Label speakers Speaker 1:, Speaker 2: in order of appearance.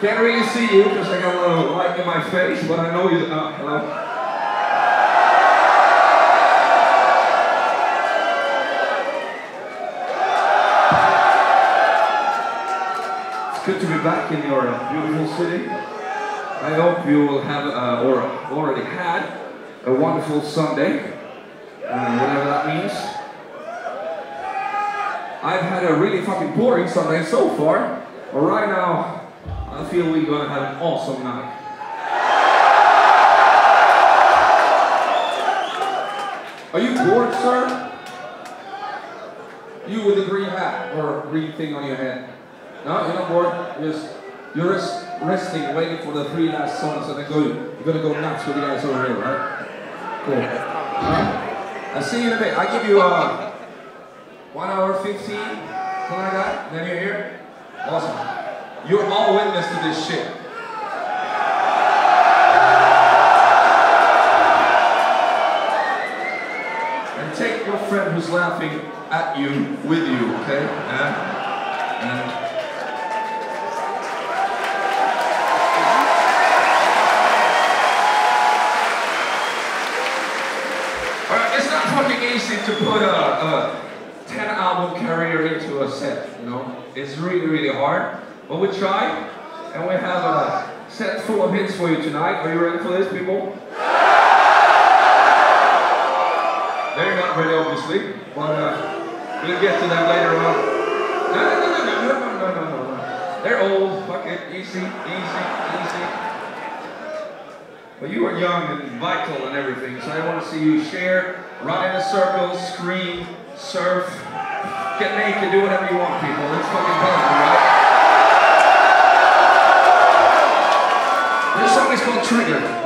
Speaker 1: Can't really see you because I got a little light in my face, but I know you. Uh, hello. It's good to be back in your beautiful city. I hope you will have, uh, or already had, a wonderful Sunday, uh, whatever that means. I've had a really fucking boring Sunday so far, but right now, I feel we're gonna have an awesome night. Are you bored, sir? You with the green hat or green thing on your head? No, you're not bored. You're just you're just resting, waiting for the three last songs, and then go. You're gonna go nuts with the guys over here, right? Cool. I'll see you in a bit. I give you uh, one hour fifteen, something like that. Then you're here. Awesome. You're all witness to this shit. And take your friend who's laughing at you with you, okay? Yeah. Alright, it's not fucking easy to put a, a 10 album career into a set, you know? It's really, really hard. But we try, and we have a set full of hits for you tonight. Are you ready for this, people? They're not ready, obviously, but uh, we'll get to them later on. No, no, no, no, no, no, no, no, no, no. They're old, fuck it, easy, easy, easy. But you are young and vital and everything, so I want to see you share, run in a circle, scream, surf, get naked, do whatever you want, people. It's fucking fun, right? This song is called Trigger.